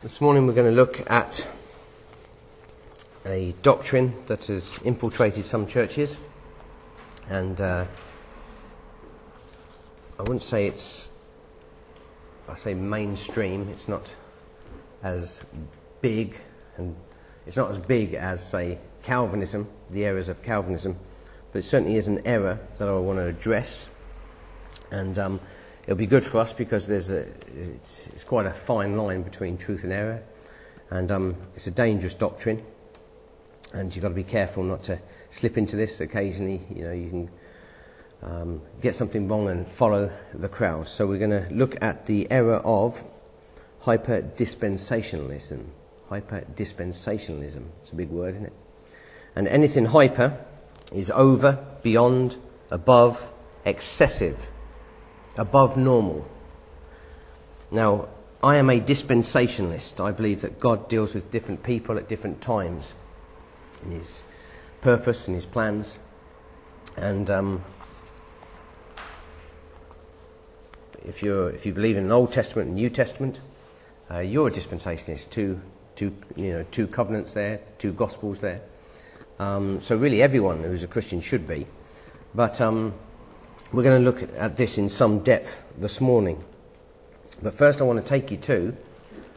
This morning we're going to look at a doctrine that has infiltrated some churches, and uh, I wouldn't say it's, I say mainstream. It's not as big, and it's not as big as say Calvinism, the errors of Calvinism, but it certainly is an error that I want to address, and. Um, it'll be good for us because there's a, it's, it's quite a fine line between truth and error, and um, it's a dangerous doctrine, and you've got to be careful not to slip into this. Occasionally, you know, you can um, get something wrong and follow the crowd. So we're going to look at the error of hyper dispensationalism. Hyper dispensationalism. It's a big word, isn't it? And anything hyper is over, beyond, above, excessive above normal. Now, I am a dispensationalist. I believe that God deals with different people at different times in His purpose and His plans. And um, if, you're, if you believe in an Old Testament and New Testament, uh, you're a dispensationalist. Two, two, you know, two covenants there, two gospels there. Um, so, really, everyone who's a Christian should be. But um, we're going to look at this in some depth this morning. But first, I want to take you to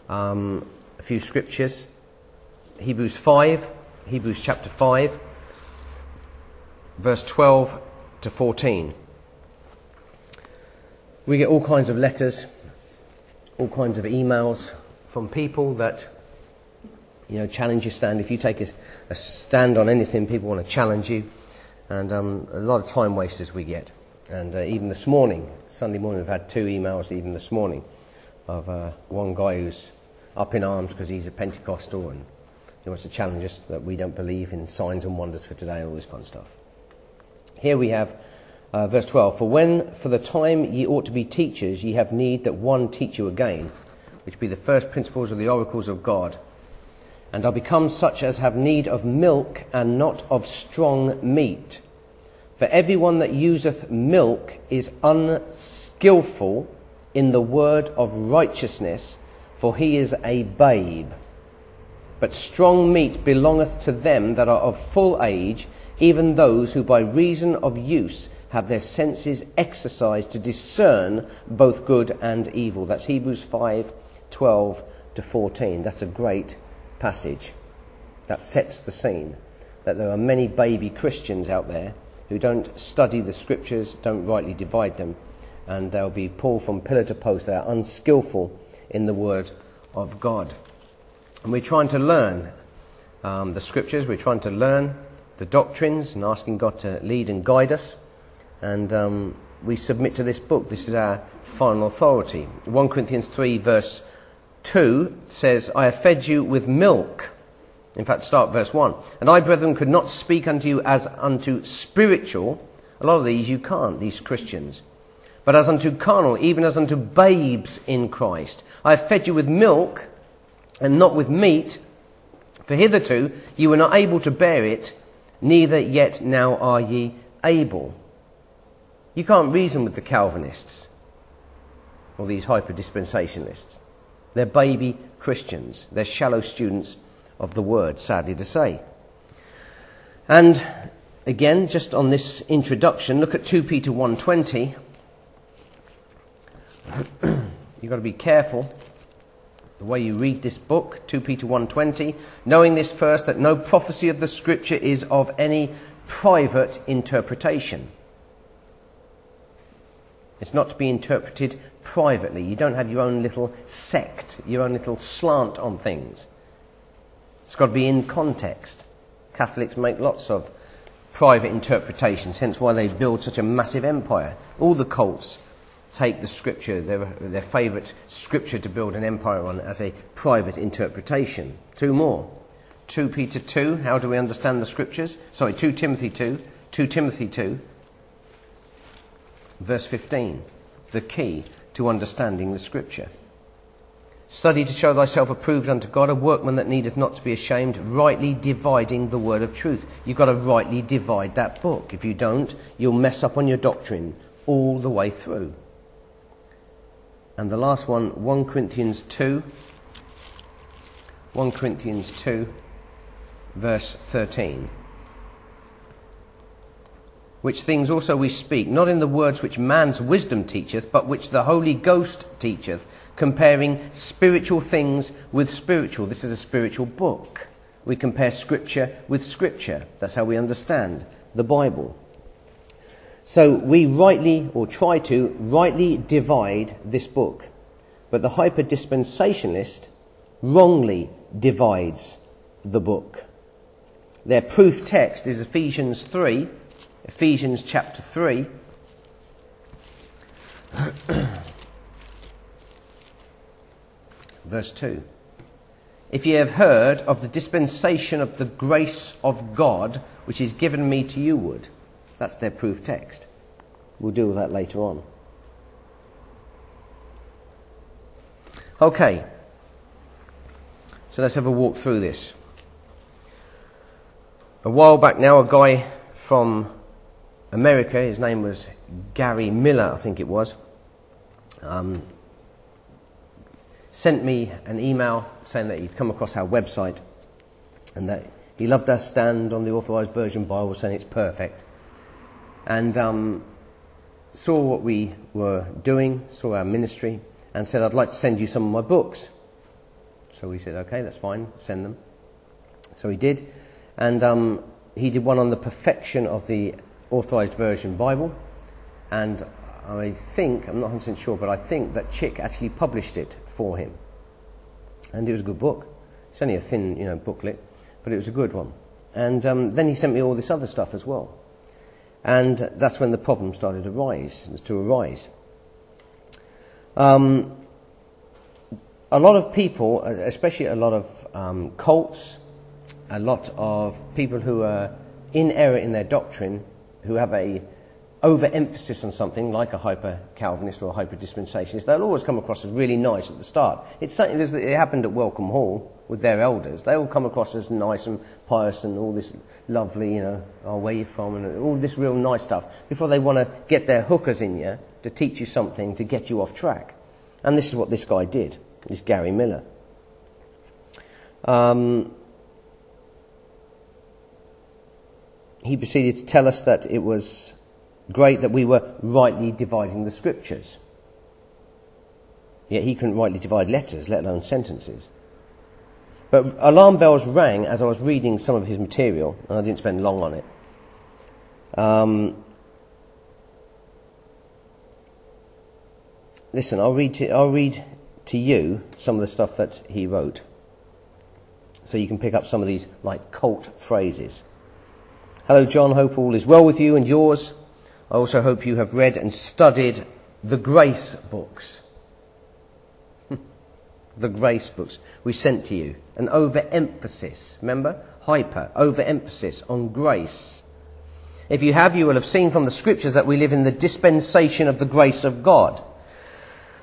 um, a few scriptures. Hebrews 5, Hebrews chapter 5, verse 12 to 14. We get all kinds of letters, all kinds of emails from people that, you know, challenge your stand. If you take a, a stand on anything, people want to challenge you. And um, a lot of time wasters we get. And uh, even this morning, Sunday morning, we've had two emails even this morning of uh, one guy who's up in arms because he's a Pentecostal and he wants to challenge us that we don't believe in signs and wonders for today and all this kind of stuff. Here we have uh, verse 12 For when for the time ye ought to be teachers, ye have need that one teach you again, which be the first principles of the oracles of God, and are become such as have need of milk and not of strong meat. For everyone that useth milk is unskilful in the word of righteousness, for he is a babe. But strong meat belongeth to them that are of full age, even those who by reason of use have their senses exercised to discern both good and evil. That's Hebrews 5 12 to 14. That's a great passage. That sets the scene that there are many baby Christians out there who don't study the scriptures, don't rightly divide them, and they'll be pulled from pillar to post. They are unskillful in the word of God. And we're trying to learn um, the scriptures, we're trying to learn the doctrines and asking God to lead and guide us. And um, we submit to this book. This is our final authority. 1 Corinthians 3, verse 2 says, I have fed you with milk in fact, start verse 1. And I, brethren, could not speak unto you as unto spiritual. A lot of these you can't, these Christians. But as unto carnal, even as unto babes in Christ. I have fed you with milk and not with meat, for hitherto you were not able to bear it, neither yet now are ye able. You can't reason with the Calvinists or these hyper dispensationalists. They're baby Christians, they're shallow students of the word, sadly to say. And again, just on this introduction, look at 2 Peter 1.20. You've got to be careful the way you read this book, 2 Peter 1.20, knowing this first, that no prophecy of the Scripture is of any private interpretation. It's not to be interpreted privately. You don't have your own little sect, your own little slant on things. It's got to be in context. Catholics make lots of private interpretations, hence why they build such a massive empire. All the cults take the scripture, their, their favourite scripture to build an empire on, as a private interpretation. Two more. 2 Peter 2, how do we understand the scriptures? Sorry, 2 Timothy 2, 2 Timothy 2, verse 15. The key to understanding the scripture. Study to show thyself approved unto God, a workman that needeth not to be ashamed, rightly dividing the word of truth. You've got to rightly divide that book. If you don't, you'll mess up on your doctrine all the way through. And the last one, 1 Corinthians 2, 1 Corinthians 2, verse 13. Which things also we speak, not in the words which man's wisdom teacheth, but which the Holy Ghost teacheth, comparing spiritual things with spiritual. This is a spiritual book. We compare Scripture with Scripture. That's how we understand the Bible. So we rightly, or try to, rightly divide this book. But the hyper dispensationalist wrongly divides the book. Their proof text is Ephesians 3, Ephesians chapter 3. Verse 2. If ye have heard of the dispensation of the grace of God, which is given me to you, would. That's their proof text. We'll deal with that later on. Okay. So let's have a walk through this. A while back now, a guy from America, his name was Gary Miller, I think it was, um, sent me an email saying that he'd come across our website and that he loved our stand on the Authorized Version Bible, saying it's perfect and um, saw what we were doing, saw our ministry, and said, I'd like to send you some of my books. So we said, okay, that's fine, send them. So he did, and um, he did one on the perfection of the Authorized Version Bible, and I think, I'm not 100% sure, but I think that Chick actually published it for him. And it was a good book. It's only a thin, you know, booklet, but it was a good one. And um, then he sent me all this other stuff as well. And that's when the problem started to rise, to arise. Um, a lot of people, especially a lot of um, cults, a lot of people who are in error in their doctrine, who have a overemphasis on something like a hyper Calvinist or a hyper dispensationist, they'll always come across as really nice at the start. It's something it happened at Welcome Hall with their elders. They all come across as nice and pious and all this lovely, you know, oh, where you from, and all this real nice stuff before they want to get their hookers in you to teach you something to get you off track. And this is what this guy did, this Gary Miller. Um, he proceeded to tell us that it was great that we were rightly dividing the scriptures. Yet he couldn't rightly divide letters, let alone sentences. But alarm bells rang as I was reading some of his material, and I didn't spend long on it. Um, listen, I'll read, to, I'll read to you some of the stuff that he wrote. So you can pick up some of these like cult phrases. Hello, John. Hope all is well with you and yours. I also hope you have read and studied the grace books. the grace books we sent to you. An overemphasis, remember? Hyper, overemphasis on grace. If you have, you will have seen from the scriptures that we live in the dispensation of the grace of God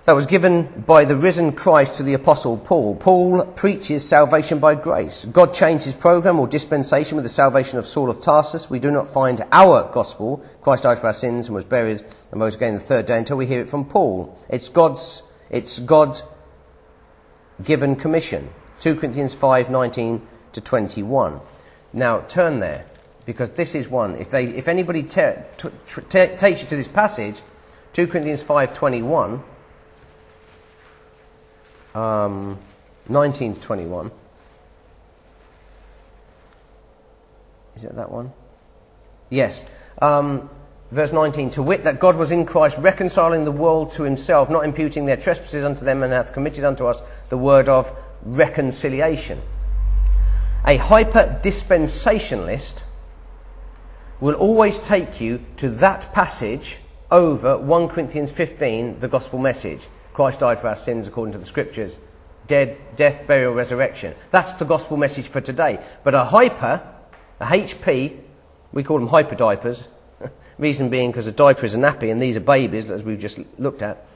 that was given by the risen Christ to the Apostle Paul. Paul preaches salvation by grace. God changed his program or dispensation with the salvation of Saul of Tarsus. We do not find our gospel, Christ died for our sins and was buried and rose again the third day, until we hear it from Paul. It's God's, it's God given commission. 2 Corinthians 5 19 to 21. Now turn there, because this is one. If, they, if anybody te- t- t- takes you to this passage, 2 Corinthians 5 21, um, 19 to 21. Is it that one? Yes. Um, verse 19 To wit, that God was in Christ reconciling the world to himself, not imputing their trespasses unto them, and hath committed unto us the word of reconciliation. A hyper dispensationalist will always take you to that passage over 1 Corinthians 15, the gospel message. Christ died for our sins according to the scriptures. Dead, death, burial, resurrection. That's the gospel message for today. But a hyper, a HP, we call them hyper diapers. Reason being because a diaper is a nappy and these are babies, as we've just looked at.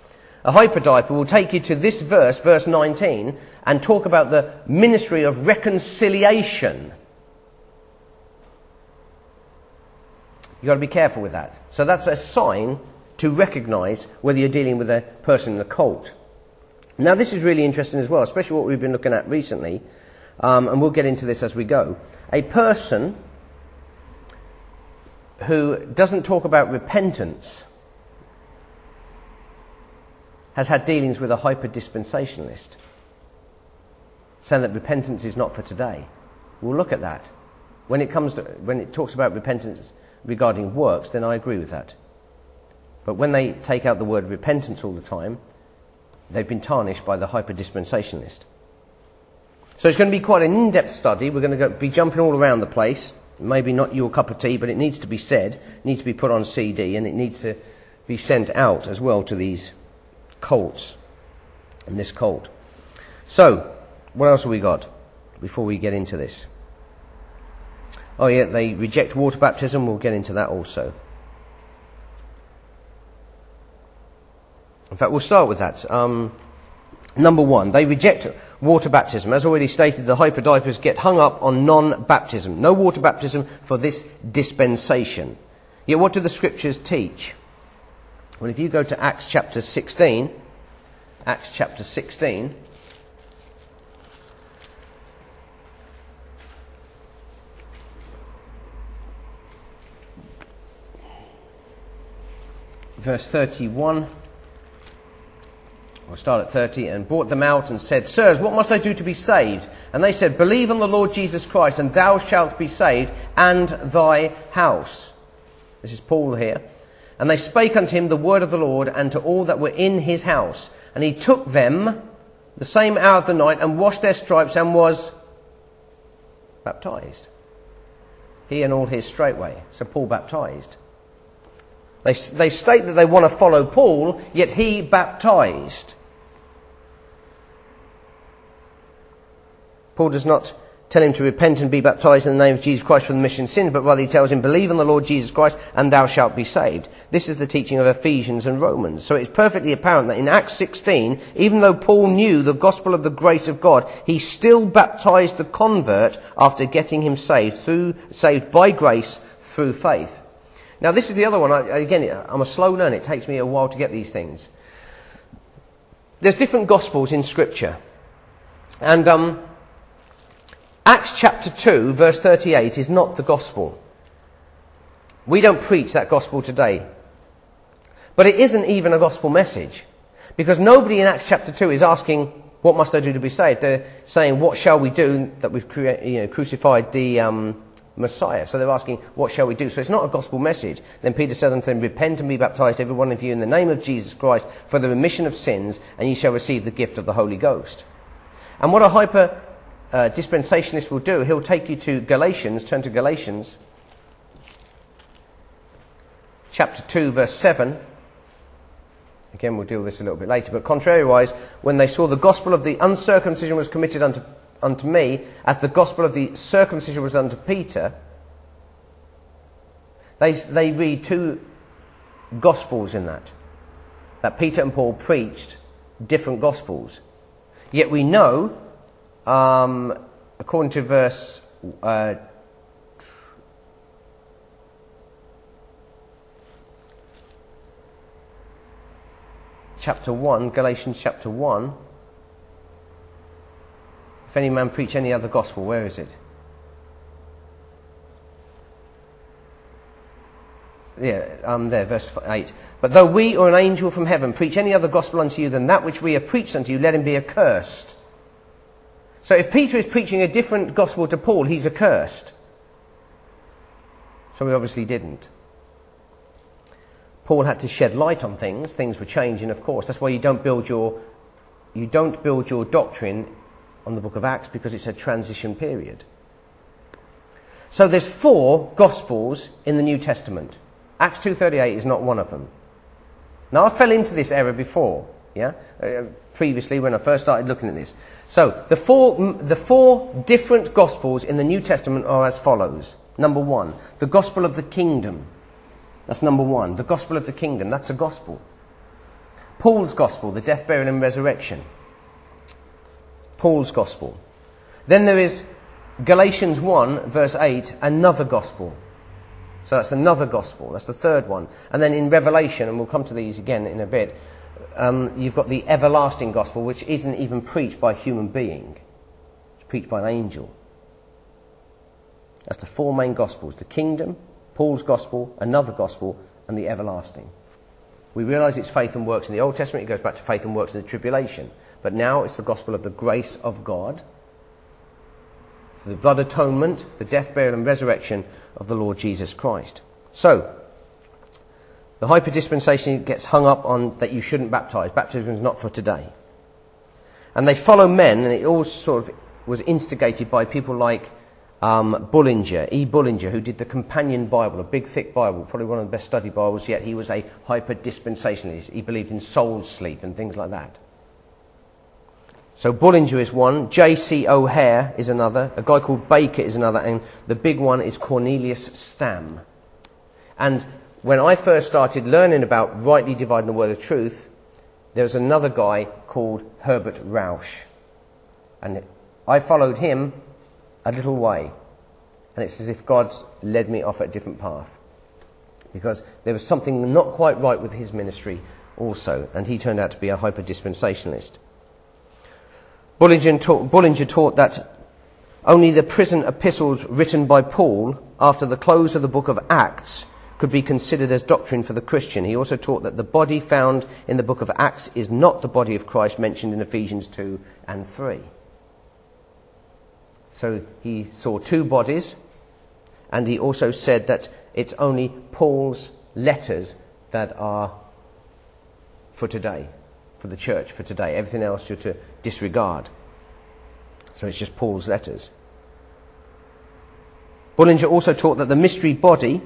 A hyper diaper will take you to this verse, verse 19, and talk about the ministry of reconciliation. You've got to be careful with that. So that's a sign to recognize whether you're dealing with a person in a cult. Now, this is really interesting as well, especially what we've been looking at recently. um, and we'll get into this as we go. A person who doesn't talk about repentance has had dealings with a hyper dispensationalist, saying that repentance is not for today. We'll look at that. When it, comes to, when it talks about repentance regarding works, then I agree with that. But when they take out the word repentance all the time, they've been tarnished by the hyper dispensationalist. So it's going to be quite an in depth study. We're going to go, be jumping all around the place. Maybe not your cup of tea, but it needs to be said, it needs to be put on CD, and it needs to be sent out as well to these cults and this cult. So, what else have we got before we get into this? Oh, yeah, they reject water baptism. We'll get into that also. In fact, we'll start with that. Um, number one, they reject water baptism. As already stated, the hyperdipers get hung up on non baptism. No water baptism for this dispensation. Yet, what do the scriptures teach? Well, if you go to Acts chapter 16, Acts chapter 16, verse 31. Start at 30. And brought them out and said, Sirs, what must I do to be saved? And they said, Believe on the Lord Jesus Christ, and thou shalt be saved, and thy house. This is Paul here. And they spake unto him the word of the Lord, and to all that were in his house. And he took them the same hour of the night, and washed their stripes, and was baptized. He and all his straightway. So Paul baptized. They, they state that they want to follow Paul, yet he baptized. Paul does not tell him to repent and be baptized in the name of Jesus Christ for the mission of sins, but rather he tells him, believe in the Lord Jesus Christ and thou shalt be saved. This is the teaching of Ephesians and Romans. So it's perfectly apparent that in Acts 16, even though Paul knew the gospel of the grace of God, he still baptized the convert after getting him saved through, saved by grace through faith. Now, this is the other one. I, again, I'm a slow learner. It takes me a while to get these things. There's different gospels in Scripture. And um, Acts chapter 2, verse 38, is not the gospel. We don't preach that gospel today. But it isn't even a gospel message. Because nobody in Acts chapter 2 is asking, What must I do to be saved? They're saying, What shall we do that we've you know, crucified the, um, Messiah. So they're asking, what shall we do? So it's not a gospel message. Then Peter said unto them, repent and be baptized, every one of you, in the name of Jesus Christ, for the remission of sins, and ye shall receive the gift of the Holy Ghost. And what a hyper uh, dispensationalist will do, he'll take you to Galatians, turn to Galatians, chapter 2, verse 7. Again, we'll deal with this a little bit later. But contrariwise, when they saw the gospel of the uncircumcision was committed unto unto me, as the gospel of the circumcision was unto Peter, they, they read two gospels in that. That Peter and Paul preached different gospels. Yet we know, um, according to verse uh, chapter 1, Galatians chapter 1, if any man preach any other gospel, where is it? Yeah, um, there, verse 8. But though we or an angel from heaven preach any other gospel unto you than that which we have preached unto you, let him be accursed. So if Peter is preaching a different gospel to Paul, he's accursed. So he obviously didn't. Paul had to shed light on things. Things were changing, of course. That's why you don't build your, you don't build your doctrine on the book of Acts because it's a transition period. So there's four gospels in the New Testament. Acts 2:38 is not one of them. Now I fell into this error before, yeah? Uh, previously when I first started looking at this. So the four the four different gospels in the New Testament are as follows. Number 1, the gospel of the kingdom. That's number 1. The gospel of the kingdom, that's a gospel. Paul's gospel, the death, burial and resurrection. Paul's gospel. Then there is Galatians 1, verse 8, another gospel. So that's another gospel. That's the third one. And then in Revelation, and we'll come to these again in a bit, um, you've got the everlasting gospel, which isn't even preached by a human being. It's preached by an angel. That's the four main gospels the kingdom, Paul's gospel, another gospel, and the everlasting. We realize it's faith and works in the Old Testament, it goes back to faith and works in the tribulation. But now it's the gospel of the grace of God, the blood atonement, the death, burial, and resurrection of the Lord Jesus Christ. So, the hyperdispensation gets hung up on that you shouldn't baptize. Baptism is not for today. And they follow men, and it all sort of was instigated by people like um, Bullinger, E. Bullinger, who did the Companion Bible, a big, thick Bible, probably one of the best studied Bibles yet. He was a hyper dispensationalist. He believed in soul sleep and things like that. So Bullinger is one, J.C. O'Hair is another, a guy called Baker is another, and the big one is Cornelius Stam. And when I first started learning about rightly dividing the word of truth, there was another guy called Herbert Rausch. And I followed him a little way. And it's as if God led me off a different path. Because there was something not quite right with his ministry also, and he turned out to be a hyper dispensationalist. Bullinger taught, Bullinger taught that only the prison epistles written by Paul after the close of the book of Acts could be considered as doctrine for the Christian. He also taught that the body found in the book of Acts is not the body of Christ mentioned in Ephesians 2 and 3. So he saw two bodies, and he also said that it's only Paul's letters that are for today, for the church for today. Everything else you're to disregard. So it's just Paul's letters. Bullinger also taught that the mystery body,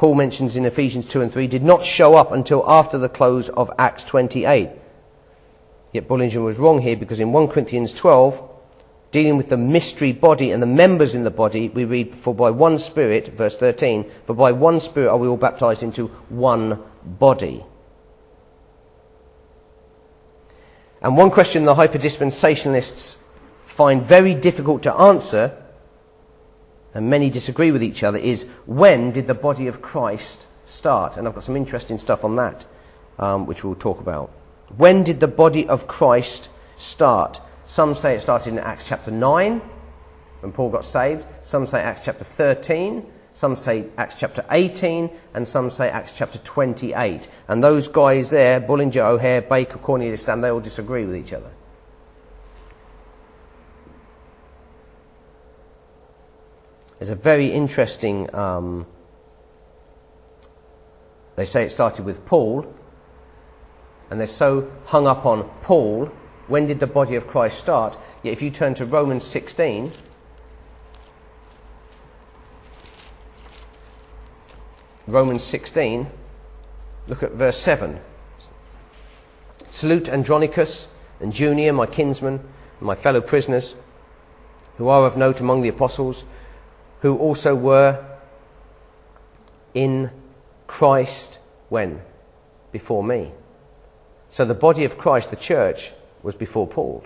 Paul mentions in Ephesians 2 and 3, did not show up until after the close of Acts 28. Yet Bullinger was wrong here because in 1 Corinthians 12, dealing with the mystery body and the members in the body, we read, For by one Spirit, verse 13, for by one Spirit are we all baptized into one body. And one question the hyperdispensationalists find very difficult to answer, and many disagree with each other, is when did the body of Christ start? And I've got some interesting stuff on that, um, which we'll talk about. When did the body of Christ start? Some say it started in Acts chapter 9, when Paul got saved. Some say Acts chapter 13. Some say Acts chapter 18. And some say Acts chapter 28. And those guys there, Bullinger, O'Hair, Baker, Cornelius, Stam, they all disagree with each other. There's a very interesting. Um, they say it started with Paul, and they're so hung up on Paul when did the body of Christ start? Yet if you turn to Romans 16, Romans 16, look at verse 7. Salute Andronicus and Junia, my kinsmen, and my fellow prisoners, who are of note among the apostles, who also were in Christ when? Before me. So the body of Christ, the church, was before Paul.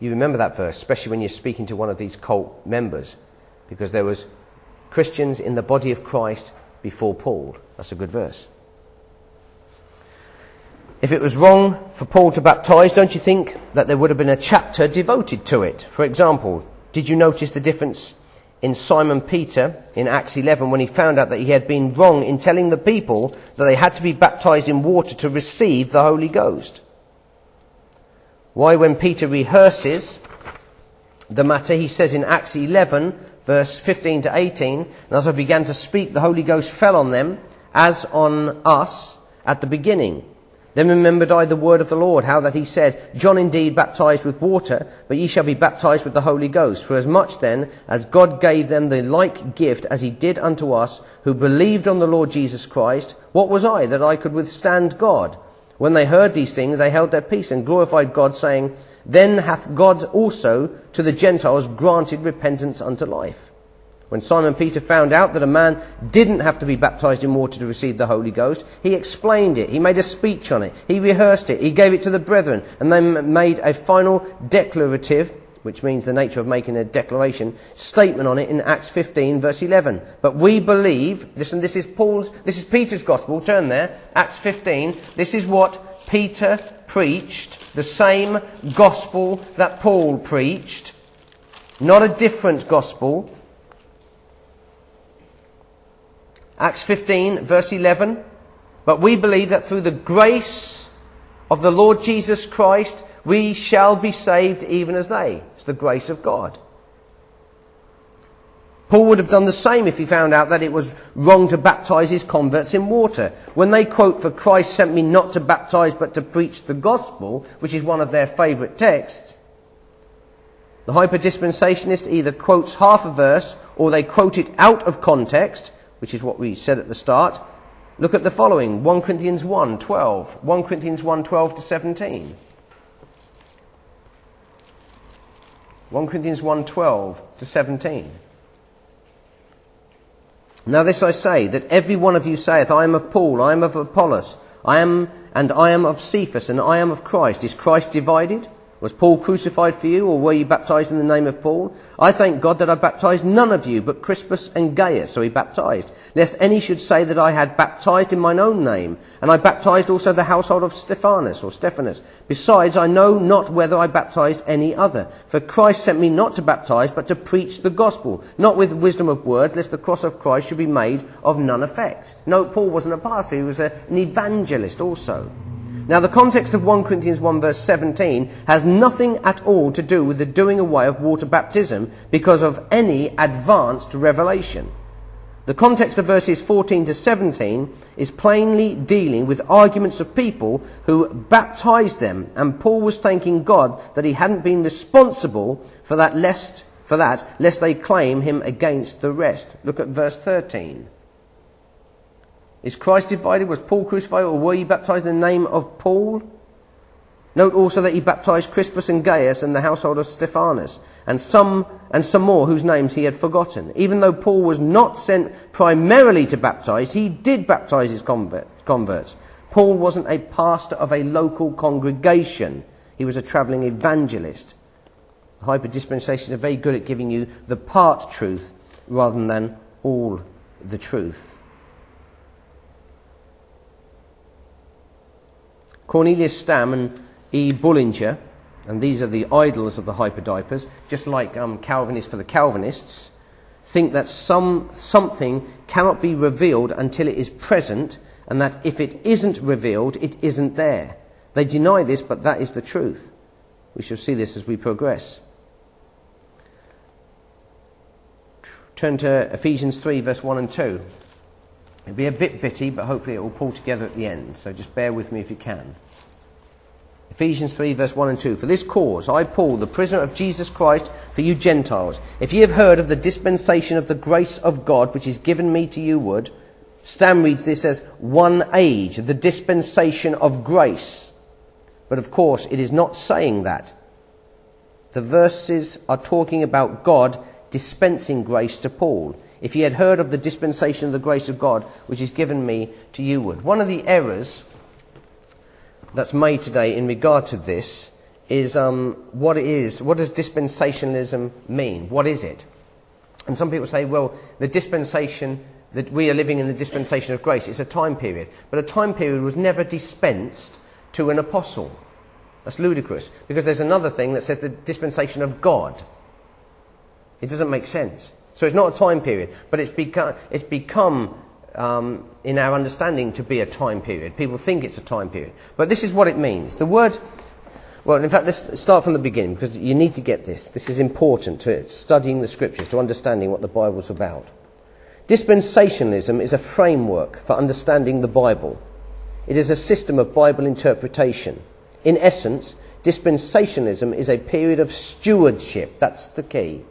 You remember that verse, especially when you're speaking to one of these cult members, because there was Christians in the body of Christ before Paul. That's a good verse. If it was wrong for Paul to baptize, don't you think that there would have been a chapter devoted to it? For example, did you notice the difference in Simon Peter in Acts 11 when he found out that he had been wrong in telling the people that they had to be baptized in water to receive the Holy Ghost? Why, when Peter rehearses the matter, he says in Acts 11, verse 15 to 18, And as I began to speak, the Holy Ghost fell on them, as on us at the beginning. Then remembered I the word of the Lord, how that he said, John indeed baptized with water, but ye shall be baptized with the Holy Ghost. For as much then as God gave them the like gift as he did unto us, who believed on the Lord Jesus Christ, what was I that I could withstand God? When they heard these things, they held their peace and glorified God, saying, Then hath God also to the Gentiles granted repentance unto life. When Simon Peter found out that a man didn't have to be baptized in water to receive the Holy Ghost, he explained it. He made a speech on it. He rehearsed it. He gave it to the brethren. And they made a final declarative which means the nature of making a declaration, statement on it in Acts 15, verse 11. But we believe, listen, this is Paul's, this is Peter's gospel, turn there, Acts 15, this is what Peter preached the same gospel that Paul preached, not a different gospel. Acts 15, verse 11. But we believe that through the grace of the Lord Jesus Christ, we shall be saved even as they. It's the grace of God. Paul would have done the same if he found out that it was wrong to baptize his converts in water. When they quote, For Christ sent me not to baptize but to preach the gospel, which is one of their favorite texts, the hyperdispensationalist either quotes half a verse or they quote it out of context, which is what we said at the start. Look at the following 1 Corinthians 1 12, 1 Corinthians 1 12 to 17. 1 Corinthians 1 12 to 17. Now this I say, that every one of you saith, I am of Paul, I am of Apollos, I am, and I am of Cephas, and I am of Christ. Is Christ divided? Was Paul crucified for you, or were you baptized in the name of Paul? I thank God that I baptized none of you, but Crispus and Gaius, so he baptized, lest any should say that I had baptized in mine own name. And I baptized also the household of Stephanus, or Stephanus. Besides, I know not whether I baptized any other. For Christ sent me not to baptize, but to preach the gospel, not with wisdom of words, lest the cross of Christ should be made of none effect. No, Paul wasn't a pastor, he was an evangelist also. Now, the context of 1 Corinthians 1 verse 17 has nothing at all to do with the doing away of water baptism because of any advanced revelation. The context of verses 14 to 17 is plainly dealing with arguments of people who baptized them, and Paul was thanking God that he hadn't been responsible for that lest, for that, lest they claim him against the rest. Look at verse 13. Is Christ divided? Was Paul crucified or were you baptized in the name of Paul? Note also that he baptized Crispus and Gaius and the household of Stephanus, and some, and some more whose names he had forgotten. Even though Paul was not sent primarily to baptize, he did baptize his convert, converts. Paul wasn't a pastor of a local congregation. He was a traveling evangelist. Hyperdispensations are very good at giving you the part truth rather than all the truth. Cornelius Stam and E. Bullinger, and these are the idols of the hyperdiapers, just like um, Calvinists for the Calvinists, think that some, something cannot be revealed until it is present, and that if it isn't revealed, it isn't there. They deny this, but that is the truth. We shall see this as we progress. Turn to Ephesians 3, verse 1 and 2. It'll be a bit bitty, but hopefully it will pull together at the end, so just bear with me if you can. Ephesians 3, verse 1 and 2. For this cause, I, Paul, the prisoner of Jesus Christ, for you Gentiles, if ye have heard of the dispensation of the grace of God which is given me to you would. Stam reads this as one age, the dispensation of grace. But of course, it is not saying that. The verses are talking about God dispensing grace to Paul. If ye had heard of the dispensation of the grace of God which is given me to you ward. One of the errors that's made today in regard to this is um, what it is. What does dispensationalism mean? What is it? And some people say, well, the dispensation that we are living in the dispensation of grace, it's a time period. But a time period was never dispensed to an apostle. That's ludicrous. Because there's another thing that says the dispensation of God. It doesn't make sense. So it's not a time period, but it's become, it's become um, in our understanding to be a time period. People think it's a time period. But this is what it means. The word, well, in fact, let's start from the beginning because you need to get this. This is important to studying the scriptures, to understanding what the Bible's about. Dispensationalism is a framework for understanding the Bible. It is a system of Bible interpretation. In essence, dispensationalism is a period of stewardship. That's the key.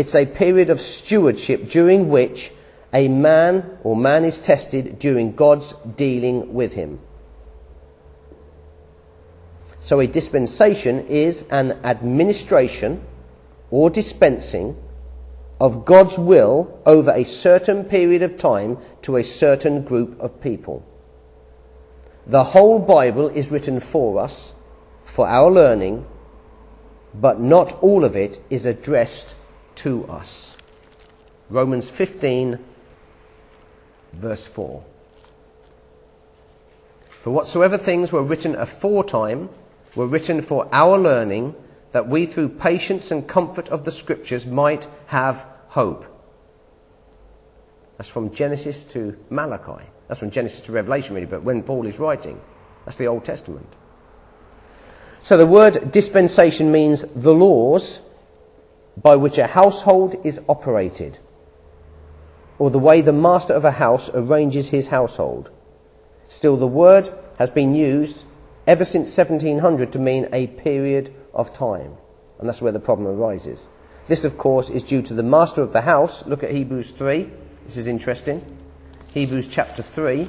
It's a period of stewardship during which a man or man is tested during God's dealing with him. So a dispensation is an administration or dispensing of God's will over a certain period of time to a certain group of people. The whole Bible is written for us, for our learning, but not all of it is addressed to us. Romans 15 verse 4. For whatsoever things were written aforetime were written for our learning, that we through patience and comfort of the Scriptures might have hope. That's from Genesis to Malachi. That's from Genesis to Revelation, really, but when Paul is writing, that's the Old Testament. So the word dispensation means the laws by which a household is operated, or the way the master of a house arranges his household. Still, the word has been used ever since 1700 to mean a period of time. And that's where the problem arises. This, of course, is due to the master of the house. Look at Hebrews 3. This is interesting. Hebrews chapter 3,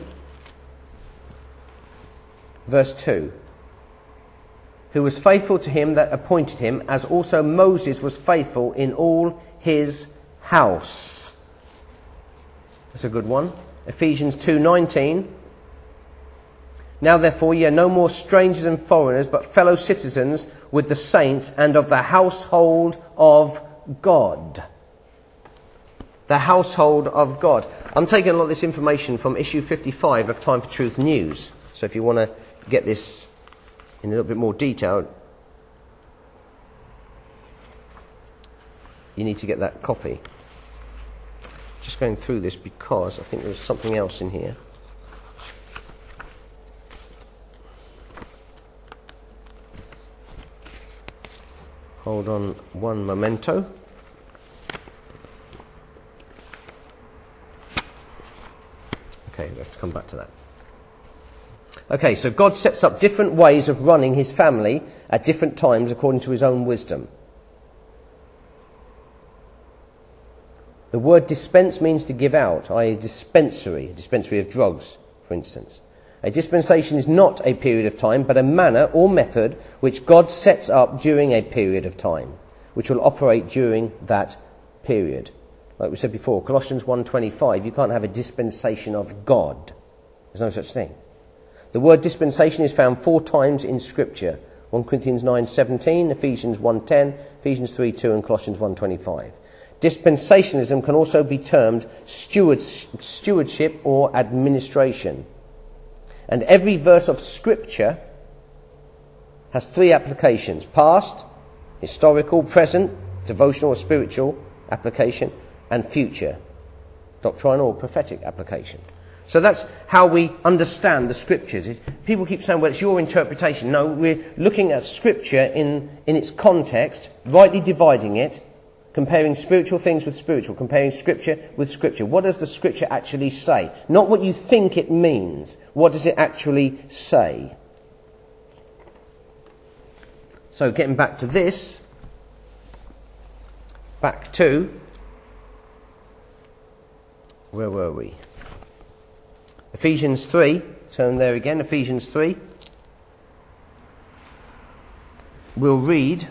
verse 2. Who was faithful to him that appointed him, as also Moses was faithful in all his house. That's a good one. Ephesians 2:19 now, therefore, ye are no more strangers and foreigners, but fellow citizens with the saints and of the household of God. The household of God. I'm taking a lot of this information from issue 55 of Time for Truth News. So if you want to get this in a little bit more detail, you need to get that copy. Just going through this because I think there's something else in here. Hold on one memento. Okay, we have to come back to that. Okay, so God sets up different ways of running his family at different times according to his own wisdom. The word dispense means to give out, i.e., dispensary, a dispensary of drugs, for instance. A dispensation is not a period of time, but a manner or method which God sets up during a period of time, which will operate during that period. Like we said before, Colossians 1.25, you can't have a dispensation of God. There's no such thing. The word dispensation is found four times in Scripture. 1 Corinthians 9.17, Ephesians 1.10, Ephesians 3.2 and Colossians 1.25. Dispensationalism can also be termed stewardship or administration. And every verse of Scripture has three applications past, historical, present, devotional or spiritual application, and future, doctrinal or prophetic application. So that's how we understand the scriptures. It's, people keep saying, well, it's your interpretation. No, we're looking at scripture in, in its context, rightly dividing it, comparing spiritual things with spiritual, comparing scripture with scripture. What does the scripture actually say? Not what you think it means. What does it actually say? So, getting back to this, back to, where were we? Ephesians 3, turn there again, Ephesians 3. We'll read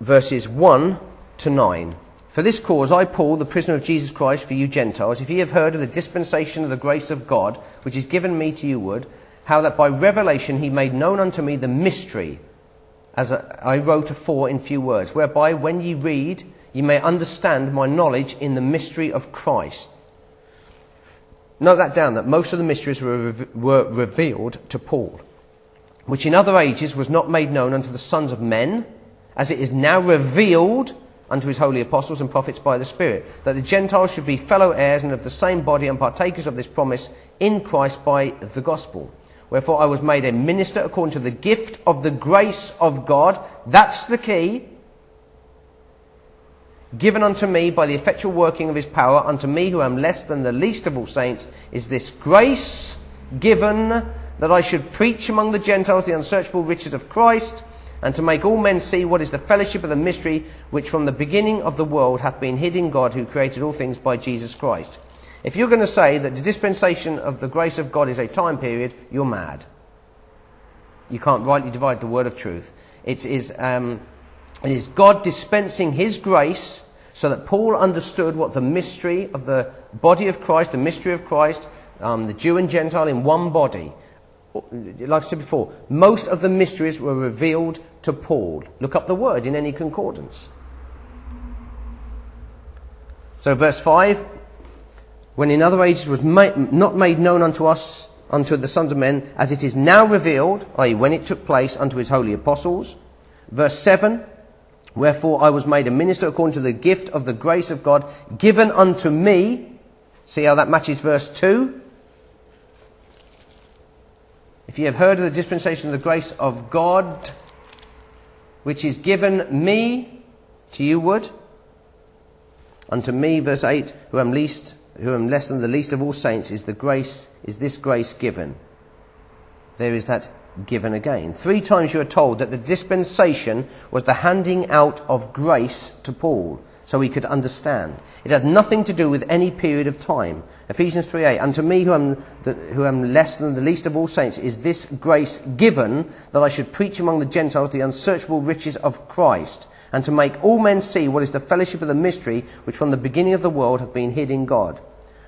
verses 1 to 9. For this cause I, Paul, the prisoner of Jesus Christ for you Gentiles, if ye have heard of the dispensation of the grace of God, which is given me to you would, how that by revelation he made known unto me the mystery, as I wrote afore in few words, whereby when ye read, ye may understand my knowledge in the mystery of Christ. Note that down, that most of the mysteries were, were revealed to Paul, which in other ages was not made known unto the sons of men, as it is now revealed unto his holy apostles and prophets by the Spirit, that the Gentiles should be fellow heirs and of the same body and partakers of this promise in Christ by the gospel. Wherefore I was made a minister according to the gift of the grace of God. That's the key. Given unto me by the effectual working of his power, unto me who am less than the least of all saints, is this grace given that I should preach among the Gentiles the unsearchable riches of Christ and to make all men see what is the fellowship of the mystery which from the beginning of the world hath been hid in God who created all things by Jesus Christ. If you're going to say that the dispensation of the grace of God is a time period, you're mad. You can't rightly divide the word of truth. It is, um, it is God dispensing his grace so that Paul understood what the mystery of the body of Christ, the mystery of Christ, um, the Jew and Gentile in one body, like I said before, most of the mysteries were revealed to Paul. Look up the word in any concordance. So, verse 5 when in other ages was ma- not made known unto us, unto the sons of men, as it is now revealed, i.e., when it took place unto his holy apostles. Verse 7 Wherefore I was made a minister according to the gift of the grace of God given unto me. See how that matches verse 2? If you have heard of the dispensation of the grace of God, which is given me, to you would, unto me, verse 8, who am least, who am less than the least of all saints, is the grace, is this grace given. There is that given again. Three times you are told that the dispensation was the handing out of grace to Paul so he could understand. It had nothing to do with any period of time. Ephesians 3:8 Unto me who am, the, who am less than the least of all saints is this grace given that I should preach among the Gentiles the unsearchable riches of Christ and to make all men see what is the fellowship of the mystery which from the beginning of the world hath been hid in God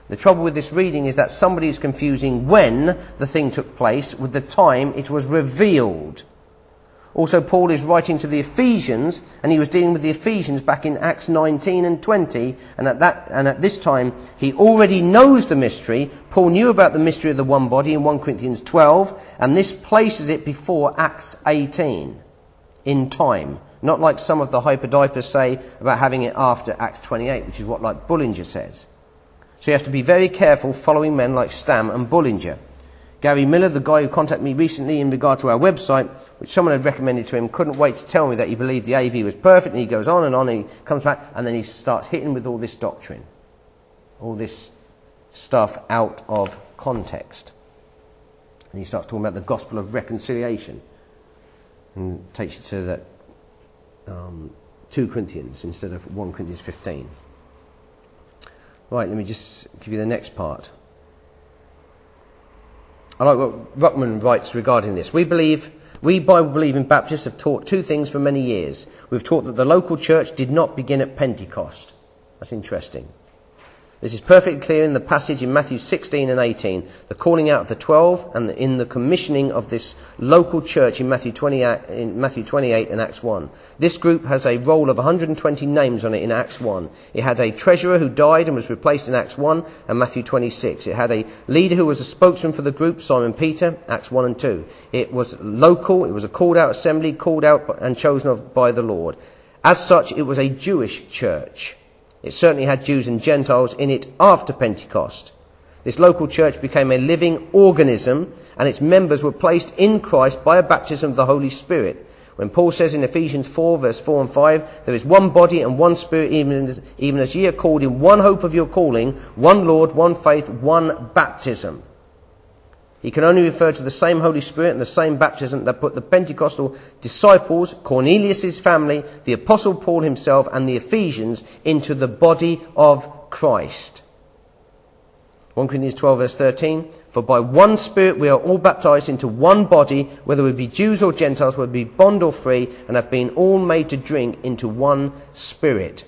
the trouble with this reading is that somebody is confusing when the thing took place with the time it was revealed. Also, Paul is writing to the Ephesians, and he was dealing with the Ephesians back in Acts 19 and 20, and at, that, and at this time, he already knows the mystery. Paul knew about the mystery of the one body in 1 Corinthians 12, and this places it before Acts 18 in time. Not like some of the hyperdiapers say about having it after Acts 28, which is what like Bullinger says. So you have to be very careful following men like Stam and Bullinger. Gary Miller, the guy who contacted me recently in regard to our website, which someone had recommended to him, couldn't wait to tell me that he believed the AV was perfect, and he goes on and on, and he comes back, and then he starts hitting with all this doctrine, all this stuff out of context. And he starts talking about the gospel of reconciliation, and takes you to that um, 2 Corinthians instead of 1 Corinthians 15. Right, let me just give you the next part. I like what Ruckman writes regarding this. We believe, we Bible believing Baptists have taught two things for many years. We've taught that the local church did not begin at Pentecost. That's interesting. This is perfectly clear in the passage in Matthew 16 and 18, the calling out of the twelve, and in the commissioning of this local church in Matthew, 28, uh, in Matthew 28 and Acts 1. This group has a roll of 120 names on it in Acts 1. It had a treasurer who died and was replaced in Acts 1 and Matthew 26. It had a leader who was a spokesman for the group, Simon Peter, Acts 1 and 2. It was local, it was a called out assembly, called out and chosen of by the Lord. As such, it was a Jewish church. It certainly had Jews and Gentiles in it after Pentecost. This local church became a living organism and its members were placed in Christ by a baptism of the Holy Spirit. When Paul says in Ephesians 4 verse 4 and 5, there is one body and one spirit even as, even as ye are called in one hope of your calling, one Lord, one faith, one baptism. He can only refer to the same Holy Spirit and the same baptism that put the Pentecostal disciples, Cornelius' family, the Apostle Paul himself, and the Ephesians into the body of Christ. 1 Corinthians 12 verse 13, For by one Spirit we are all baptized into one body, whether we be Jews or Gentiles, whether we be bond or free, and have been all made to drink into one Spirit.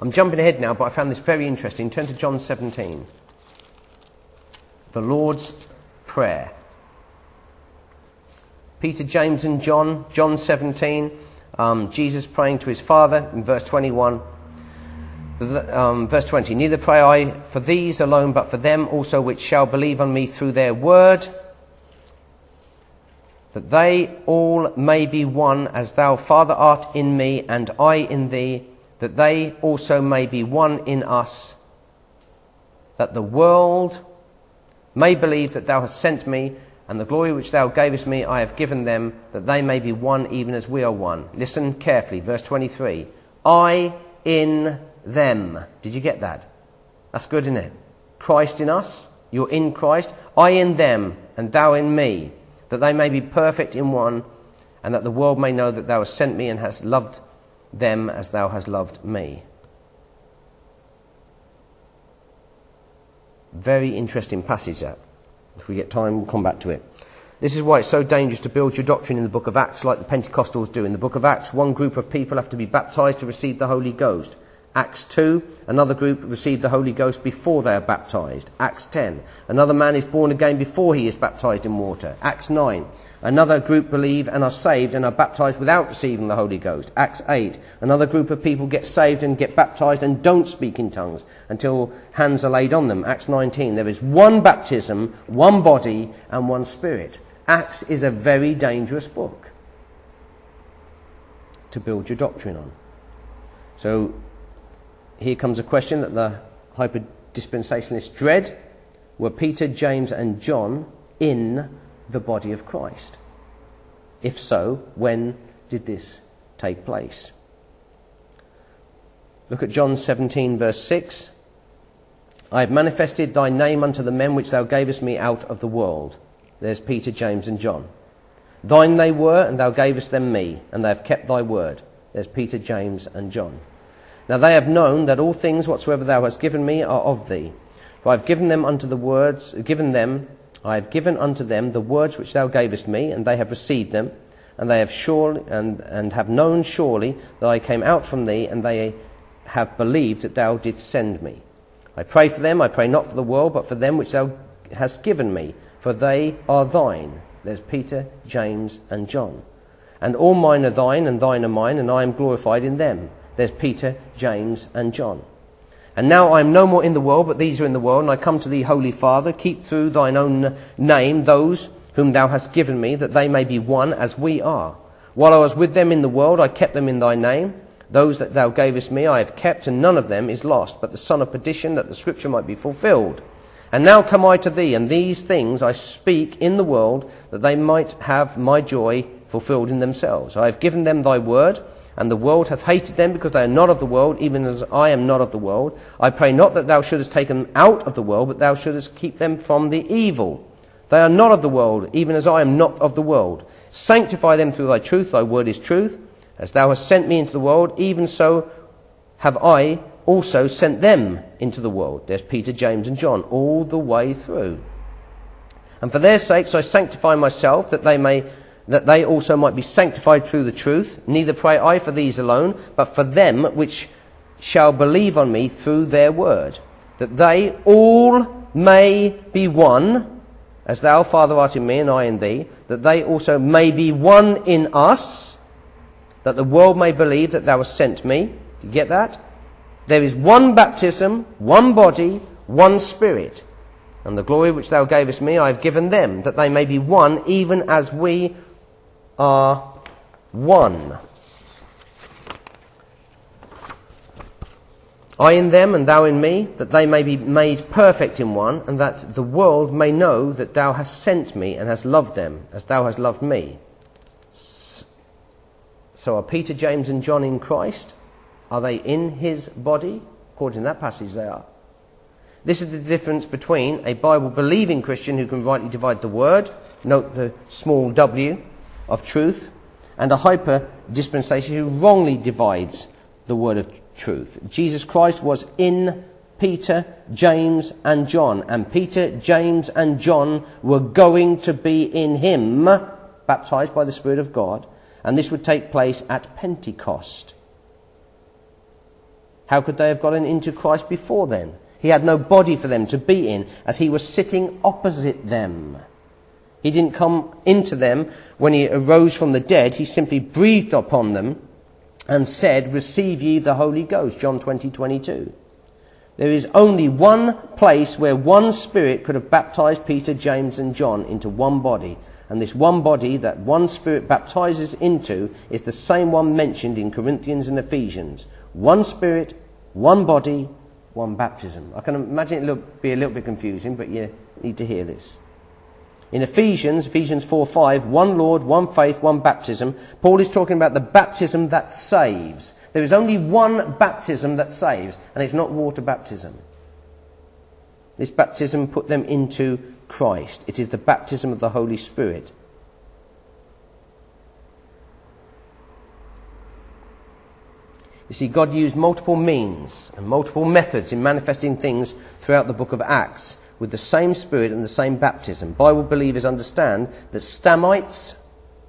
I'm jumping ahead now, but I found this very interesting. Turn to John 17 the Lord's Prayer. Peter, James, and John, John 17, um, Jesus praying to his Father in verse 21. Um, verse 20 Neither pray I for these alone, but for them also which shall believe on me through their word, that they all may be one, as thou, Father, art in me, and I in thee, that they also may be one in us, that the world may believe that thou hast sent me, and the glory which thou gavest me I have given them, that they may be one even as we are one. Listen carefully, verse 23. I in them. Did you get that? That's good, isn't it? Christ in us, you're in Christ. I in them, and thou in me, that they may be perfect in one, and that the world may know that thou hast sent me and hast loved them as thou hast loved me. Very interesting passage that. If we get time, we'll come back to it. This is why it's so dangerous to build your doctrine in the book of Acts like the Pentecostals do. In the book of Acts, one group of people have to be baptized to receive the Holy Ghost. Acts 2, another group receive the Holy Ghost before they are baptized. Acts 10, another man is born again before he is baptized in water. Acts 9, Another group believe and are saved and are baptized without receiving the Holy Ghost. Acts 8. Another group of people get saved and get baptized and don't speak in tongues until hands are laid on them. Acts 19. There is one baptism, one body, and one spirit. Acts is a very dangerous book to build your doctrine on. So here comes a question that the hyper dispensationalists dread. Were Peter, James, and John in the body of Christ? If so, when did this take place? Look at John 17, verse 6. I have manifested thy name unto the men which thou gavest me out of the world. There's Peter, James, and John. Thine they were, and thou gavest them me, and they have kept thy word. There's Peter, James, and John. Now they have known that all things whatsoever thou hast given me are of thee. For I have given them unto the words, given them I have given unto them the words which thou gavest me, and they have received them, and they have surely and, and have known surely that I came out from thee, and they have believed that thou didst send me. I pray for them, I pray not for the world, but for them which thou hast given me, for they are thine. There's Peter, James, and John. And all mine are thine, and thine are mine, and I am glorified in them. There's Peter, James, and John. And now I am no more in the world, but these are in the world, and I come to thee, Holy Father. Keep through thine own name those whom thou hast given me, that they may be one as we are. While I was with them in the world, I kept them in thy name. Those that thou gavest me I have kept, and none of them is lost, but the son of perdition, that the scripture might be fulfilled. And now come I to thee, and these things I speak in the world, that they might have my joy fulfilled in themselves. I have given them thy word and the world hath hated them because they are not of the world, even as I am not of the world. I pray not that thou shouldest take them out of the world, but thou shouldest keep them from the evil. They are not of the world, even as I am not of the world. Sanctify them through thy truth, thy word is truth. As thou hast sent me into the world, even so have I also sent them into the world. There's Peter, James, and John, all the way through. And for their sakes I sanctify myself, that they may that they also might be sanctified through the truth. Neither pray I for these alone, but for them which shall believe on me through their word, that they all may be one, as thou, Father, art in me and I in thee, that they also may be one in us, that the world may believe that thou hast sent me. Do you get that? There is one baptism, one body, one spirit. And the glory which thou gavest me I have given them, that they may be one, even as we are one. I in them and thou in me, that they may be made perfect in one, and that the world may know that thou hast sent me and hast loved them as thou hast loved me. So are Peter, James, and John in Christ? Are they in his body? According to that passage, they are. This is the difference between a Bible believing Christian who can rightly divide the word, note the small w, of truth, and a hyper dispensation who wrongly divides the word of truth. Jesus Christ was in Peter, James, and John, and Peter, James, and John were going to be in him, baptized by the Spirit of God, and this would take place at Pentecost. How could they have gotten into Christ before then? He had no body for them to be in, as he was sitting opposite them. He didn't come into them when he arose from the dead. He simply breathed upon them and said, Receive ye the Holy Ghost. John 20, 22. There is only one place where one Spirit could have baptized Peter, James, and John into one body. And this one body that one Spirit baptizes into is the same one mentioned in Corinthians and Ephesians. One Spirit, one body, one baptism. I can imagine it will be a little bit confusing, but you need to hear this. In Ephesians, Ephesians 4 5, one Lord, one faith, one baptism, Paul is talking about the baptism that saves. There is only one baptism that saves, and it's not water baptism. This baptism put them into Christ. It is the baptism of the Holy Spirit. You see, God used multiple means and multiple methods in manifesting things throughout the book of Acts with the same spirit and the same baptism. Bible believers understand that Stamites,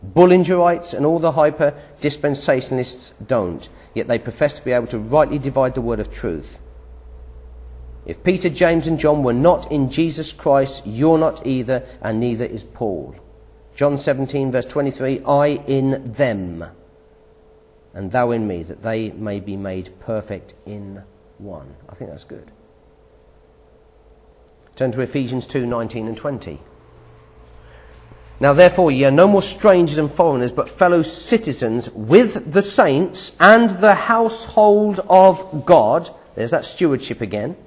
Bullingerites, and all the hyper dispensationalists don't, yet they profess to be able to rightly divide the word of truth. If Peter, James, and John were not in Jesus Christ, you're not either, and neither is Paul. John 17, verse 23 I in them, and thou in me, that they may be made perfect in one. I think that's good. Turn to Ephesians 2 19 and 20. Now, therefore, ye are no more strangers and foreigners, but fellow citizens with the saints and the household of God. There's that stewardship again.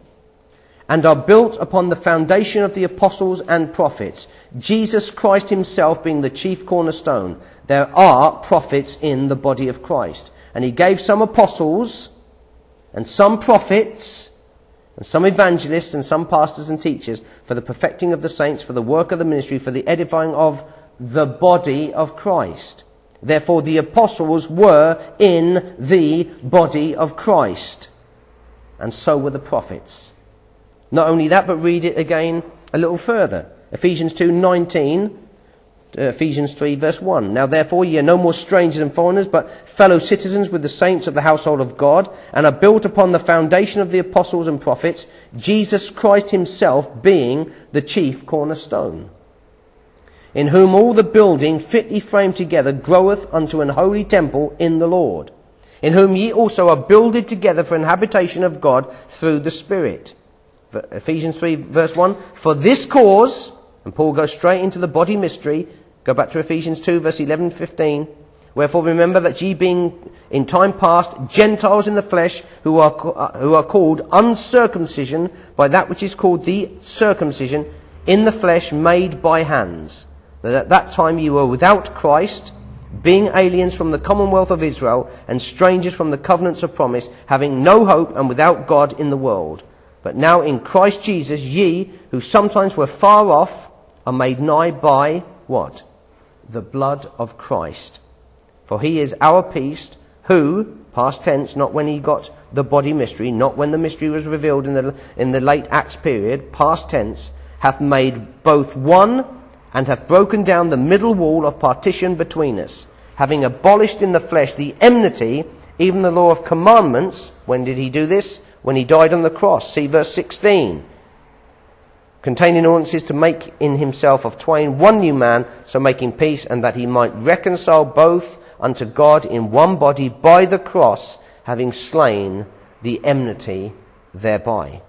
And are built upon the foundation of the apostles and prophets, Jesus Christ himself being the chief cornerstone. There are prophets in the body of Christ. And he gave some apostles, and some prophets, and some evangelists and some pastors and teachers for the perfecting of the saints, for the work of the ministry, for the edifying of the body of Christ. Therefore, the apostles were in the body of Christ. And so were the prophets. Not only that, but read it again a little further. Ephesians 2 19 Ephesians 3, verse 1. Now therefore ye are no more strangers and foreigners, but fellow citizens with the saints of the household of God, and are built upon the foundation of the apostles and prophets, Jesus Christ himself being the chief cornerstone. In whom all the building fitly framed together groweth unto an holy temple in the Lord, in whom ye also are builded together for an habitation of God through the Spirit. Ephesians 3, verse 1. For this cause, and Paul goes straight into the body mystery, Go back to Ephesians 2, verse 11 15. Wherefore remember that ye being in time past Gentiles in the flesh, who are, uh, who are called uncircumcision by that which is called the circumcision in the flesh made by hands. That at that time ye were without Christ, being aliens from the commonwealth of Israel, and strangers from the covenants of promise, having no hope and without God in the world. But now in Christ Jesus ye, who sometimes were far off, are made nigh by what? The blood of Christ. For he is our peace, who, past tense, not when he got the body mystery, not when the mystery was revealed in the, in the late Acts period, past tense, hath made both one and hath broken down the middle wall of partition between us, having abolished in the flesh the enmity, even the law of commandments. When did he do this? When he died on the cross. See verse 16 containing ordinances to make in himself of twain one new man, so making peace, and that he might reconcile both unto God in one body by the cross, having slain the enmity thereby.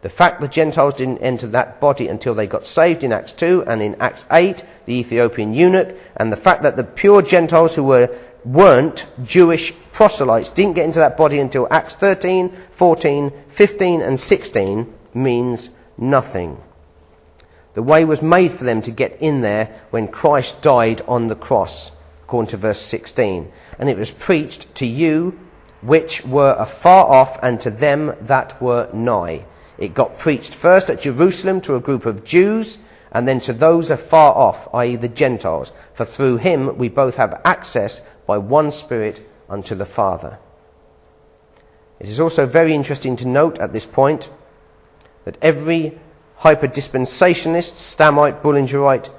The fact the Gentiles didn't enter that body until they got saved in Acts 2 and in Acts 8, the Ethiopian eunuch, and the fact that the pure Gentiles who were, weren't Jewish proselytes didn't get into that body until Acts 13, 14, 15, and 16 means nothing. The way was made for them to get in there when Christ died on the cross, according to verse 16. And it was preached to you which were afar off and to them that were nigh. It got preached first at Jerusalem to a group of Jews and then to those afar off, i.e., the Gentiles. For through him we both have access by one Spirit unto the Father. It is also very interesting to note at this point that every hyper-dispensationalist, Stammite, Bullingerite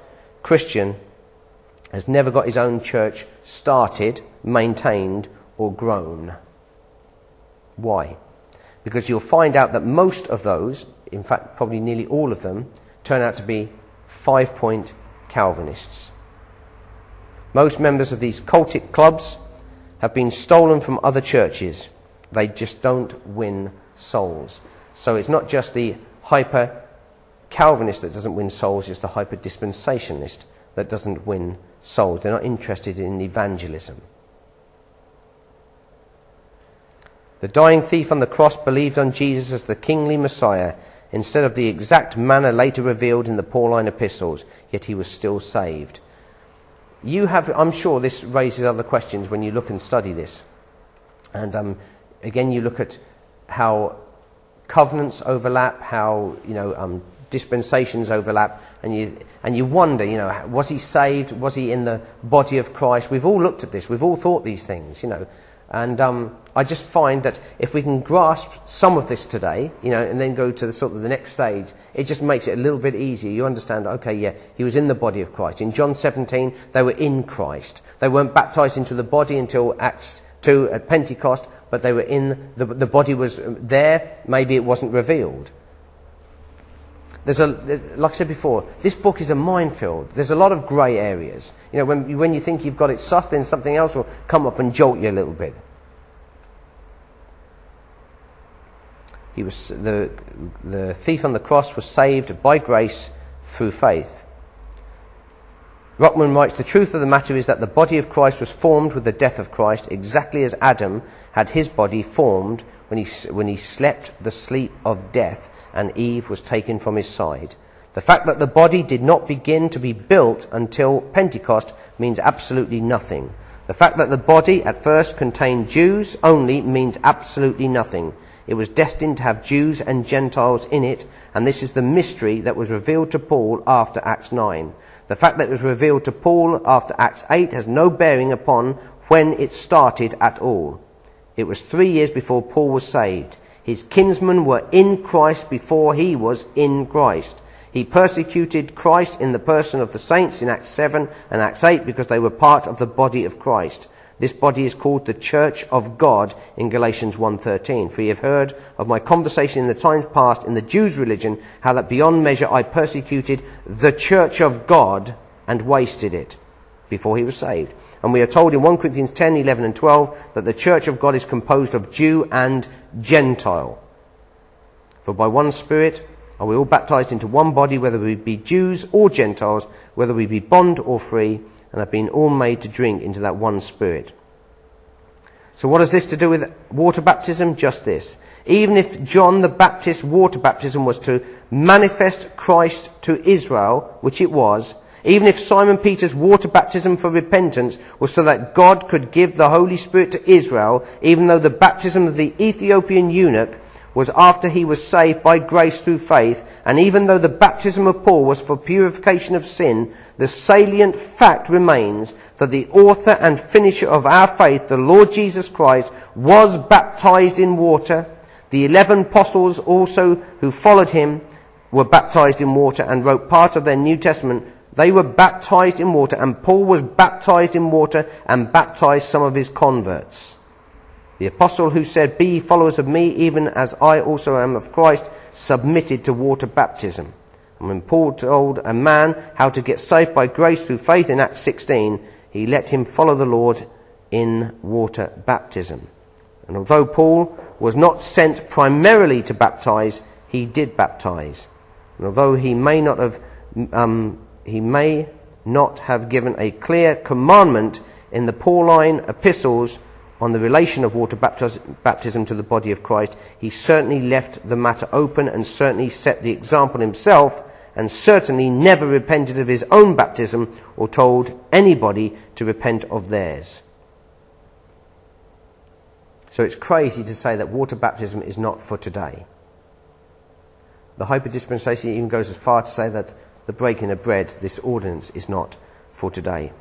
Christian has never got his own church started, maintained, or grown. Why? Because you'll find out that most of those, in fact, probably nearly all of them, turn out to be five point Calvinists. Most members of these cultic clubs have been stolen from other churches. They just don't win souls. So it's not just the hyper Calvinist that doesn't win souls, it's the hyper dispensationalist that doesn't win souls. They're not interested in evangelism. The dying thief on the cross believed on Jesus as the kingly Messiah instead of the exact manner later revealed in the Pauline epistles, yet he was still saved. You have, I'm sure this raises other questions when you look and study this. And um, again, you look at how covenants overlap, how you know um, dispensations overlap, and you and you wonder, you know, was he saved? Was he in the body of Christ? We've all looked at this. We've all thought these things, you know, and um, I just find that if we can grasp some of this today, you know, and then go to the sort of the next stage, it just makes it a little bit easier. You understand? Okay, yeah, he was in the body of Christ. In John 17, they were in Christ. They weren't baptized into the body until Acts 2 at Pentecost, but they were in, the, the body was there, maybe it wasn't revealed. there's a, like I said before, this book is a minefield. There's a lot of grey areas. You know, when, when you think you've got it sussed, then something else will come up and jolt you a little bit. He was, the, the thief on the cross was saved by grace through faith. Ruckman writes The truth of the matter is that the body of Christ was formed with the death of Christ, exactly as Adam had his body formed when he, when he slept the sleep of death and Eve was taken from his side. The fact that the body did not begin to be built until Pentecost means absolutely nothing. The fact that the body at first contained Jews only means absolutely nothing. It was destined to have Jews and Gentiles in it, and this is the mystery that was revealed to Paul after Acts 9. The fact that it was revealed to Paul after Acts 8 has no bearing upon when it started at all. It was three years before Paul was saved. His kinsmen were in Christ before he was in Christ. He persecuted Christ in the person of the saints in Acts 7 and Acts 8 because they were part of the body of Christ. This body is called the Church of God in Galatians 1:13. For ye have heard of my conversation in the times past in the Jews' religion, how that beyond measure I persecuted the Church of God and wasted it before he was saved. And we are told in 1 Corinthians 10, 11 and 12 that the Church of God is composed of Jew and Gentile. For by one Spirit are we all baptized into one body, whether we be Jews or Gentiles, whether we be bond or free, and have been all made to drink into that one Spirit. So, what has this to do with water baptism? Just this. Even if John the Baptist's water baptism was to manifest Christ to Israel, which it was, even if Simon Peter's water baptism for repentance was so that God could give the Holy Spirit to Israel, even though the baptism of the Ethiopian eunuch was after he was saved by grace through faith, and even though the baptism of Paul was for purification of sin, the salient fact remains that the author and finisher of our faith, the Lord Jesus Christ, was baptized in water. The eleven apostles also who followed him were baptized in water and wrote part of their New Testament. They were baptized in water, and Paul was baptized in water and baptized some of his converts. The apostle who said, Be followers of me, even as I also am of Christ, submitted to water baptism. And when Paul told a man how to get saved by grace through faith in Acts 16, he let him follow the Lord in water baptism. And although Paul was not sent primarily to baptize, he did baptize. And although he may not have, um, he may not have given a clear commandment in the Pauline epistles on the relation of water baptism to the body of Christ, he certainly left the matter open and certainly set the example himself and certainly never repented of his own baptism or told anybody to repent of theirs. So it's crazy to say that water baptism is not for today. The hyperdispensation even goes as far to say that the breaking of bread, this ordinance, is not for today.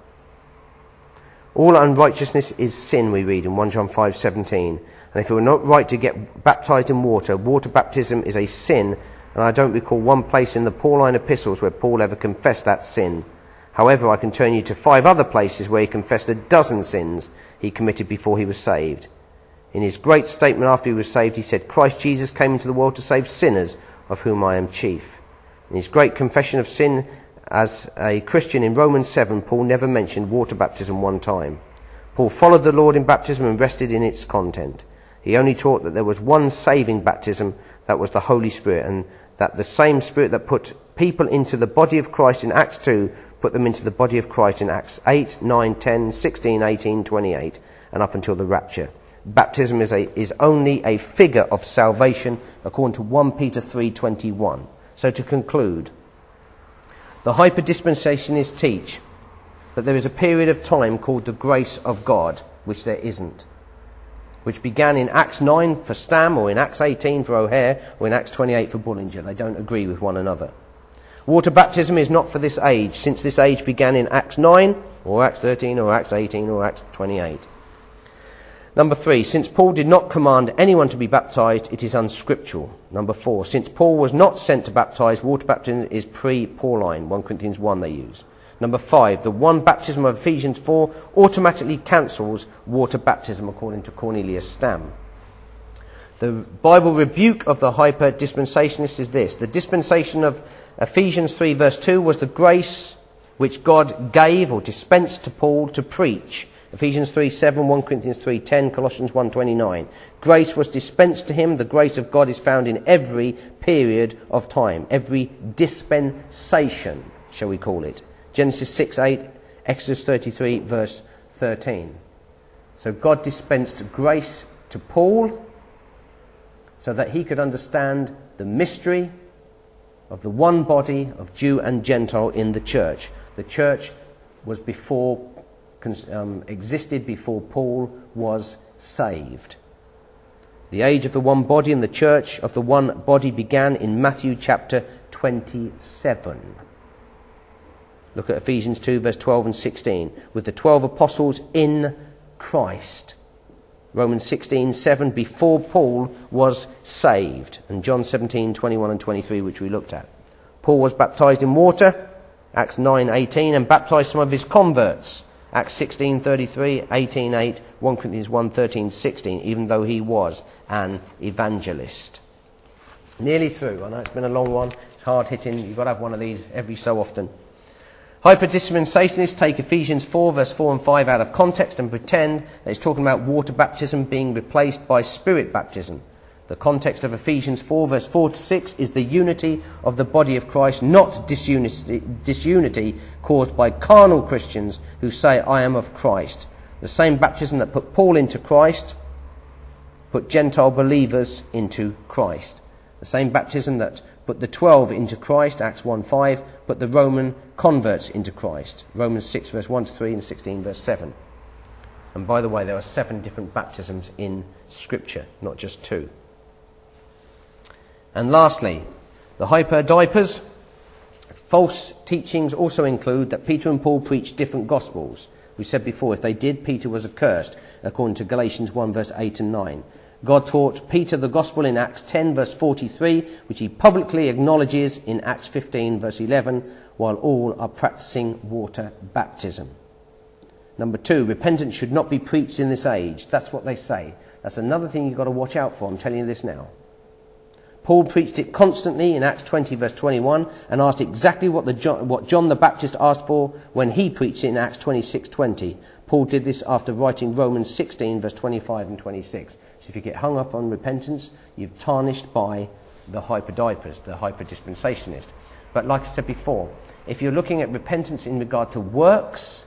All unrighteousness is sin, we read in 1 John 5:17. And if it were not right to get baptized in water, water baptism is a sin, and I don't recall one place in the Pauline epistles where Paul ever confessed that sin. However, I can turn you to five other places where he confessed a dozen sins he committed before he was saved. In his great statement after he was saved, he said, Christ Jesus came into the world to save sinners, of whom I am chief. In his great confession of sin, as a Christian in Romans 7, Paul never mentioned water baptism one time. Paul followed the Lord in baptism and rested in its content. He only taught that there was one saving baptism, that was the Holy Spirit, and that the same Spirit that put people into the body of Christ in Acts 2 put them into the body of Christ in Acts 8, 9, 10, 16, 18, 28, and up until the rapture. Baptism is, a, is only a figure of salvation according to 1 Peter 3.21. So to conclude, the hyperdispensationalists teach that there is a period of time called the grace of God, which there isn't, which began in Acts 9 for Stam, or in Acts 18 for O'Hair, or in Acts 28 for Bullinger. They don't agree with one another. Water baptism is not for this age, since this age began in Acts 9, or Acts 13, or Acts 18, or Acts 28. Number three, since Paul did not command anyone to be baptized, it is unscriptural. Number four, since Paul was not sent to baptize, water baptism is pre Pauline, 1 Corinthians 1 they use. Number five, the one baptism of Ephesians 4 automatically cancels water baptism according to Cornelius Stam. The Bible rebuke of the hyper dispensationalists is this the dispensation of Ephesians 3, verse 2, was the grace which God gave or dispensed to Paul to preach. Ephesians 3 7, 1 Corinthians 3 10, Colossians 1 29. Grace was dispensed to him. The grace of God is found in every period of time, every dispensation, shall we call it. Genesis 6 8, Exodus 33, verse 13. So God dispensed grace to Paul so that he could understand the mystery of the one body of Jew and Gentile in the church. The church was before, um, existed before Paul was saved. The age of the one body and the church of the one body began in Matthew chapter 27. Look at Ephesians 2, verse 12 and 16. With the 12 apostles in Christ. Romans 16:7 before Paul was saved, and John 17:21 and 23, which we looked at. Paul was baptized in water, Acts 9:18, and baptized some of his converts, Acts 16:33, 18:8, 1 Corinthians 1:13, 16, even though he was an evangelist. Nearly through. I know it's been a long one. It's hard hitting. You've got to have one of these every so often. Hyperdispensationalists take Ephesians 4, verse 4 and 5 out of context and pretend that it's talking about water baptism being replaced by spirit baptism. The context of Ephesians 4, verse 4 to 6 is the unity of the body of Christ, not disunity, disunity caused by carnal Christians who say, I am of Christ. The same baptism that put Paul into Christ put Gentile believers into Christ. The same baptism that put the 12 into Christ, Acts 1 5, put the Roman converts into Christ, Romans 6, verse 1 to 3, and 16, verse 7. And by the way, there are seven different baptisms in Scripture, not just two. And lastly, the hyper diapers. False teachings also include that Peter and Paul preached different gospels. We said before, if they did, Peter was accursed, according to Galatians 1, verse 8 and 9. God taught Peter the gospel in Acts 10, verse 43, which he publicly acknowledges in Acts 15, verse 11, while all are practicing water baptism. Number two, repentance should not be preached in this age. That's what they say. That's another thing you've got to watch out for. I'm telling you this now. Paul preached it constantly in Acts 20, verse 21, and asked exactly what, John, what John the Baptist asked for when he preached it in Acts 26, 20. Paul did this after writing Romans 16, verse 25 and 26. So if you get hung up on repentance, you've tarnished by the hyper-diapers, the hyper-dispensationalist. But like I said before, if you're looking at repentance in regard to works,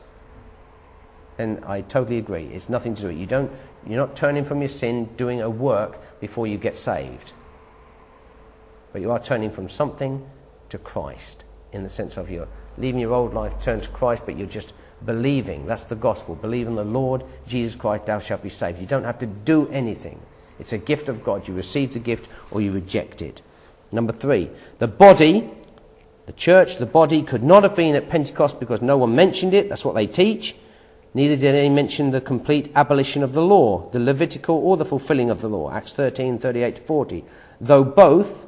then I totally agree. It's nothing to do with it. You don't, you're not turning from your sin, doing a work before you get saved. But you are turning from something to Christ in the sense of you're leaving your old life, turn to Christ, but you're just believing. That's the gospel. Believe in the Lord Jesus Christ, thou shalt be saved. You don't have to do anything. It's a gift of God. You receive the gift or you reject it. Number three, the body, the church, the body could not have been at Pentecost because no one mentioned it. That's what they teach. Neither did any mention the complete abolition of the law, the Levitical or the fulfilling of the law. Acts 13, 38 to 40. Though both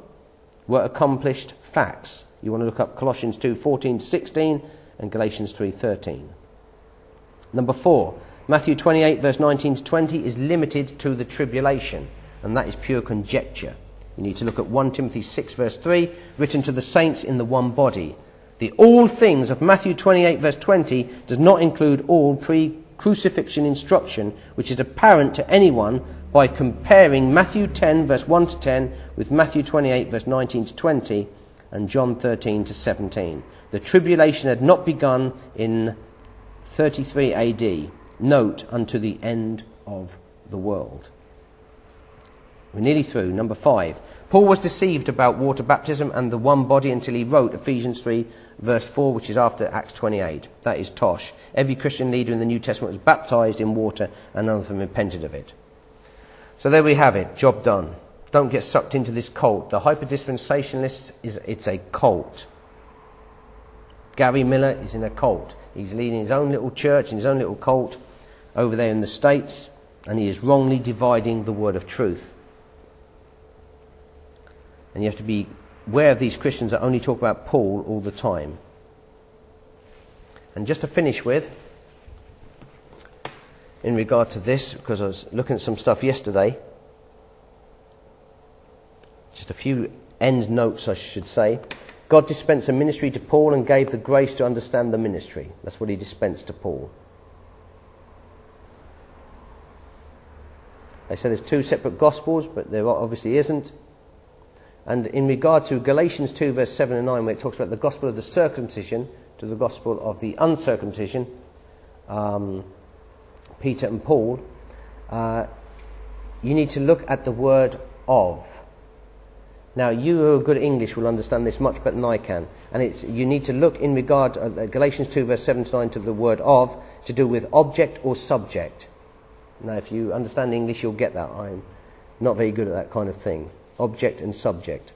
were accomplished facts. You want to look up Colossians 2 14 to 16 and Galatians 3 13. Number four, Matthew 28, verse 19 to 20 is limited to the tribulation, and that is pure conjecture. You need to look at 1 Timothy 6, verse 3, written to the saints in the one body. The all things of Matthew 28, verse 20 does not include all pre crucifixion instruction, which is apparent to anyone by comparing Matthew 10, verse 1 to 10, with Matthew 28, verse 19 to 20, and John 13 to 17. The tribulation had not begun in 33 AD. Note, unto the end of the world. We're nearly through. Number five. Paul was deceived about water baptism and the one body until he wrote Ephesians 3, verse 4, which is after Acts 28. That is Tosh. Every Christian leader in the New Testament was baptized in water and none of them repented of it. So there we have it, job done. Don't get sucked into this cult. The hyperdispensationalist is it's a cult. Gary Miller is in a cult. He's leading his own little church and his own little cult over there in the States, and he is wrongly dividing the word of truth. And you have to be aware of these Christians that only talk about Paul all the time. And just to finish with, in regard to this, because I was looking at some stuff yesterday. Just a few end notes, I should say. God dispensed a ministry to Paul and gave the grace to understand the ministry. That's what he dispensed to Paul. They say there's two separate gospels, but there obviously isn't. And in regard to Galatians 2, verse 7 and 9, where it talks about the gospel of the circumcision to the gospel of the uncircumcision, um, Peter and Paul, uh, you need to look at the word of. Now, you who are good at English will understand this much better than I can. And it's, you need to look in regard, uh, Galatians 2, verse 7 to 9, to the word of, to do with object or subject. Now, if you understand English, you'll get that. I'm not very good at that kind of thing. Object and subject.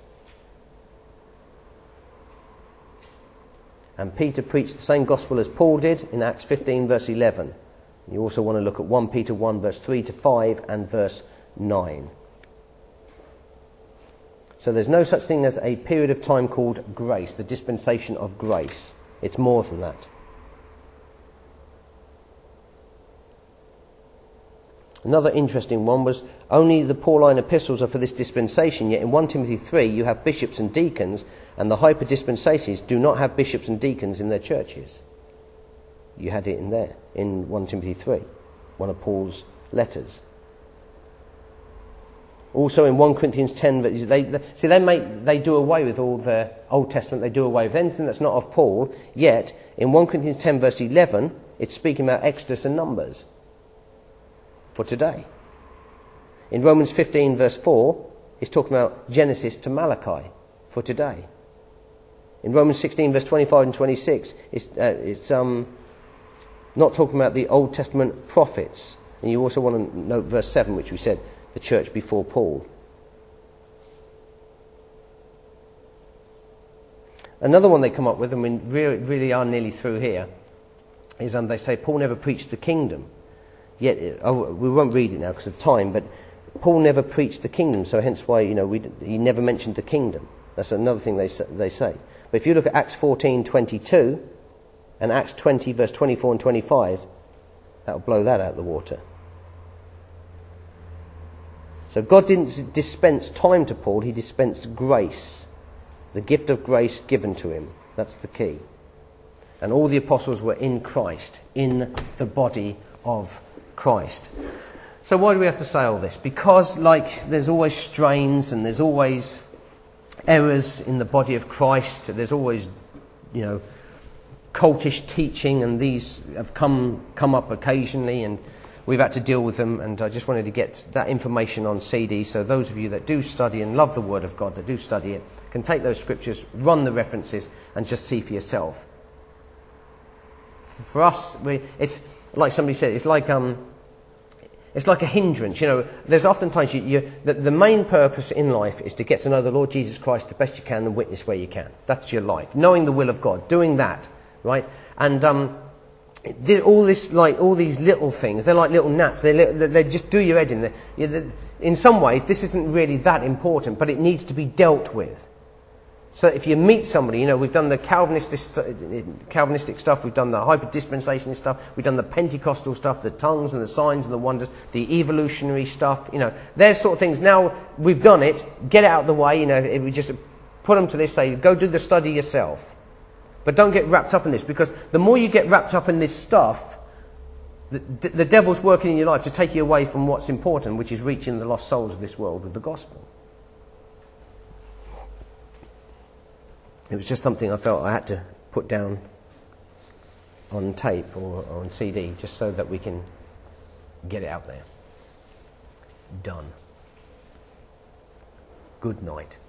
And Peter preached the same gospel as Paul did in Acts 15, verse 11. You also want to look at 1 Peter 1, verse 3 to 5 and verse 9. So there's no such thing as a period of time called grace, the dispensation of grace. It's more than that. Another interesting one was only the Pauline epistles are for this dispensation, yet in 1 Timothy 3 you have bishops and deacons, and the hyper dispensations do not have bishops and deacons in their churches. You had it in there, in 1 Timothy 3, one of Paul's letters. Also in 1 Corinthians 10, they, they, see, they, make, they do away with all the Old Testament, they do away with anything that's not of Paul, yet in 1 Corinthians 10, verse 11, it's speaking about Exodus and Numbers for today. In Romans 15, verse 4, it's talking about Genesis to Malachi for today. In Romans 16, verse 25 and 26, it's, uh, it's um, not talking about the Old Testament prophets. And you also want to note verse 7, which we said, the church before Paul. Another one they come up with, and we really, are nearly through here, is um, they say Paul never preached the kingdom. Yet, oh, we won't read it now because of time, but Paul never preached the kingdom, so hence why you know we, he never mentioned the kingdom. That's another thing they, they say. But if you look at Acts 14:22 and Acts 20 verse 24 and 25, that will blow that out of the water. So God didn't dispense time to Paul, he dispensed grace. The gift of grace given to him. That's the key. And all the apostles were in Christ, in the body of Christ. So why do we have to say all this? Because, like, there's always strains and there's always errors in the body of Christ. There's always, you know, cultish teaching, and these have come come up occasionally, and we've had to deal with them, and I just wanted to get that information on CD so those of you that do study and love the Word of God, that do study it, can take those scriptures, run the references, and just see for yourself. For us, we, it's like somebody said, it's like, um, it's like a hindrance. You know, there's oftentimes you, you, the, the main purpose in life is to get to know the Lord Jesus Christ the best you can and witness where you can. That's your life. Knowing the will of God, doing that, right? And um, all this, like all these little things, they're like little gnats. They, they just do your head in. In some ways, this isn't really that important, but it needs to be dealt with. So if you meet somebody, you know, we've done the Calvinistic, Calvinistic stuff, we've done the hyper-dispensationalist stuff, we've done the Pentecostal stuff, the tongues and the signs and the wonders, the evolutionary stuff, you know, there's sort of things. Now we've done it, get it out of the way, you know, if we just put them to this, say, go do the study yourself. But don't get wrapped up in this because the more you get wrapped up in this stuff, the, the devil's working in your life to take you away from what's important, which is reaching the lost souls of this world with the gospel. It was just something I felt I had to put down on tape or, or on CD just so that we can get it out there. Done. Good night.